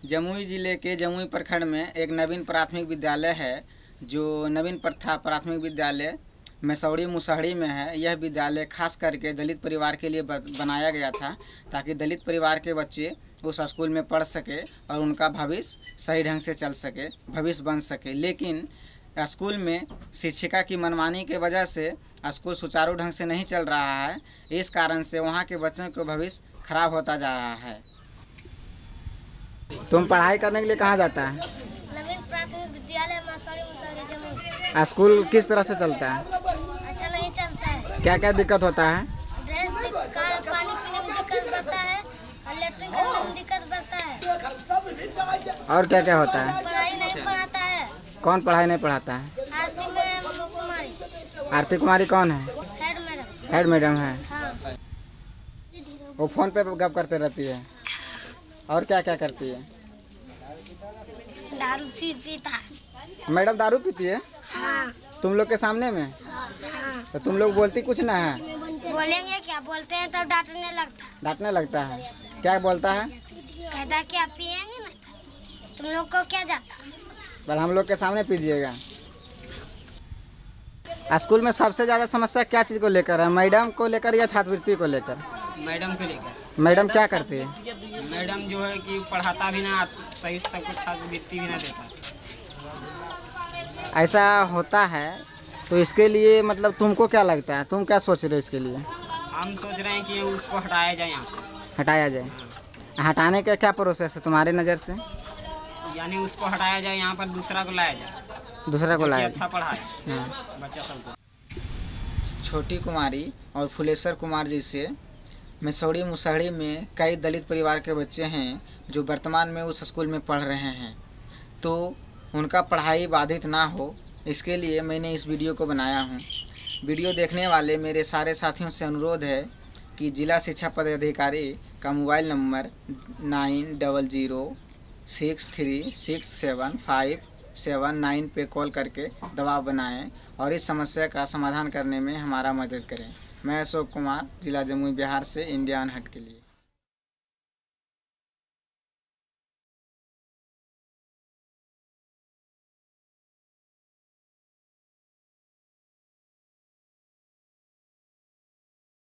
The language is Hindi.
जमुई ज़िले के जमुई प्रखंड में एक नवीन प्राथमिक विद्यालय है, जो नवीन प्रथा प्राथमिक विद्यालय मैसौड़ी मुसहड़ी में है। यह विद्यालय खास करके दलित परिवार के लिए बनाया गया था, ताकि दलित परिवार के बच्चे उस स्कूल में पढ़ सके और उनका भविष्य सही ढंग से चल सके, भविष्य बन सके। लेकिन स्कूल में शिक्षिका की मनमानी के वजह से स्कूल सुचारू ढंग से नहीं चल रहा है। इस कारण से वहाँ के बच्चों का भविष्य खराब होता जा रहा है। तुम पढ़ाई करने के लिए कहाँ जाता है? नवीन प्राथमिक विद्यालय जमुई स्कूल किस तरह से चलता है? अच्छा नहीं चलता है। क्या क्या दिक्कत होता है? ड्रेस दिक- का पानी पीने में दिक्कत बढ़ता है और लेटरिन करने में दिक्कत बढ़ता है। और क्या क्या होता है? पढ़ाई नहीं पढ़ाता है। कौन पढ़ाई नहीं पढ़ाता है? आरती कुमारी। आरती कुमारी कौन है? Head madam. हेड मैडम है। हाँ। वो फ़ोन पे गप करते रहती है। और क्या क्या करती है? दारू पी पीता। मैडम दारू पीती है? हाँ। तुम लोग के सामने में? हाँ। तो तुम लोग बोलती कुछ ना है? बोलेंगे क्या? बोलते हैं तब डांटने लगता। है डांटने लगता है। क्या बोलता है? कहता है क्या पिएँगे ना? तुम लोग को क्या जाता? पर हम लोग के सामने पीजिएगा। स्कूल में सबसे ज़्यादा समस्या क्या चीज़ को लेकर है? मैडम को लेकर या छात्रवृत्ति को लेकर? मैडम को लेकर। मैडम क्या करते हैं? मैडम जो है कि पढ़ाता भी ना सही से सबको छात्रवृत्ति भी ना देता ऐसा होता है तो इसके लिए मतलब तुमको क्या लगता है? तुम क्या सोच रहे हो इसके लिए? हम सोच रहे हैं कि उसको हटाया जाए यहाँ से। हटाया जाए। हटाने का क्या प्रोसेस है तुम्हारी नज़र से? यानी उसको हटाया जाए यहाँ पर दूसरा को लाया जाए। दूसरा को लाया अच्छा पढ़ाए हाँ। बच्चा सबको। छोटी कुमारी और फुलेश्वर कुमार जैसे मैसौड़ी मुसहड़ी में कई दलित परिवार के बच्चे हैं जो वर्तमान में उस स्कूल में पढ़ रहे हैं। तो उनका पढ़ाई बाधित ना हो, इसके लिए मैंने इस वीडियो को बनाया हूँ। वीडियो देखने वाले मेरे सारे साथियों से अनुरोध है कि जिला शिक्षा पदाधिकारी का mobile number nine double zero six three six seven five seven nine पे कॉल करके दबाव बनाएँ और इस समस्या का समाधान करने में हमारा मदद करें। मैं अशोक कुमार जिला जमुई बिहार से इंडिया अनहट के लिए।